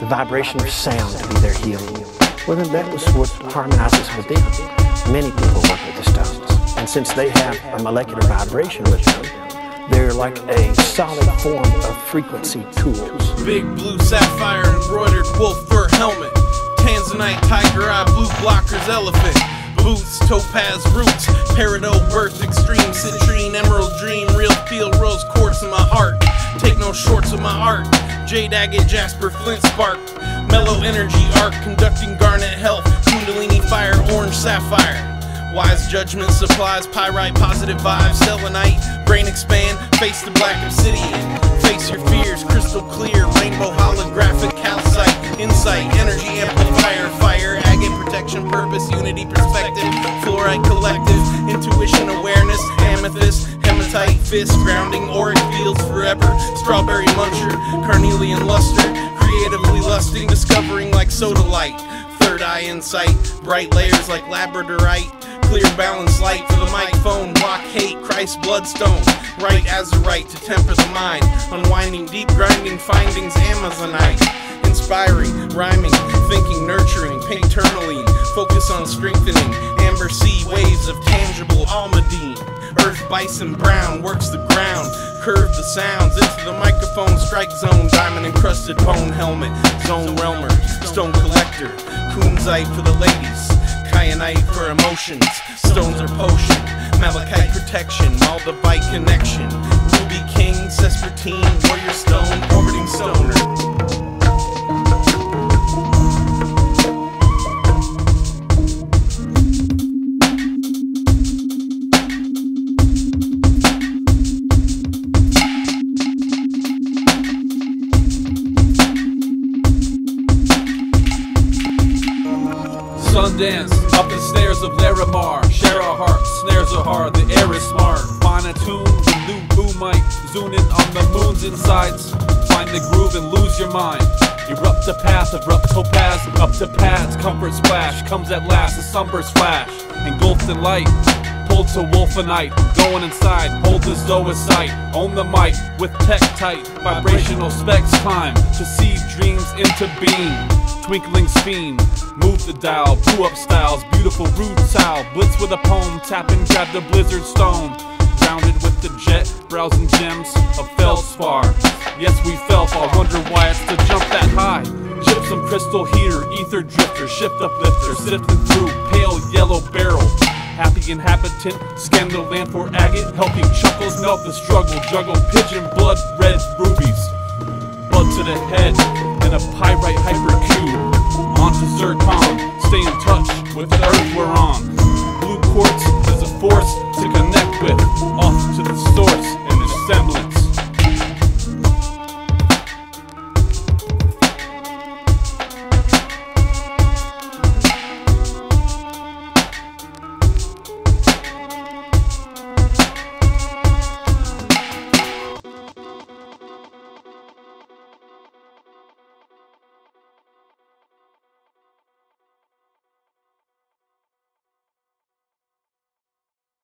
the vibration of sound to be their healing. Well, then that was what harmonizes within. Many people work with the stones. And since they have a molecular vibration with them, they're like a solid form of frequency tools. Big blue sapphire embroidered wolf fur helmet. Tanzanite tiger eye blue blockers elephant. Boots, topaz roots, peridot birth, extreme citrine, emerald dream, real feel, rose quartz in my heart. Take no shorts of my art. Jade agate, jasper, flint spark. Mellow energy arc, conducting garnet health. Kundalini fire, orange sapphire. Wise judgment supplies pyrite, positive vibes, selenite, brain expand, face the black obsidian. Face your fears, crystal clear, rainbow holographic calcite, insight, energy amplifier, fire, agate protection, purpose, unity, perspective, fluorite collective, fist, grounding, auric fields forever, strawberry muncher, carnelian luster, creatively lusting, discovering like sodalite. Third eye insight, bright layers like labradorite, clear balanced light for the microphone, block hate, Christ bloodstone, right as the right to temper the mind, unwinding deep grinding findings, Amazonite, inspiring, rhyming, thinking, nurturing, tourmaline, focus on strengthening, amber sea waves of tangible almandine. Earth bison brown works the ground, curve the sounds into the microphone. Strike zone, diamond encrusted bone helmet, zone realmer, stone collector, kunzite for the ladies, kyanite for emotions, stones are potion, malachite protection, Moldavite connection, ruby king, serpentine, Sundance, up the stairs of Larimar. Share our heart, snares are hard, the air is smart. Find a tune, new boomite, zoom in on the moon's insides. Find the groove and lose your mind. Erupt the path of rough topaz, up to pads, comfort splash. Comes at last, the sunburst flash, engulfed in light. Pulled to wulfenite, going inside, hold the zoisite, own the mic with tech tight, vibrational specs climb. To see dreams into being. Twinkling fiend, move the dial, blew up styles, beautiful rude style, blitz with a poem, tap and grab the blizzard stone. Grounded with the jet, browsing gems of feldspar. Yes, we fell far, wonder why it's to jump that high. Gypsum crystal heater, ether drifter, shift uplifter, sifting through pale. Inhabitant inhabitant. Scandal land for agate, helping chuckles melt the struggle. Juggle pigeon blood, red rubies. Blood to the head, and a pyrite hypercube. On to zircon, stay in touch with the earth we're on. Blue quartz is a force to connect with, off to the store.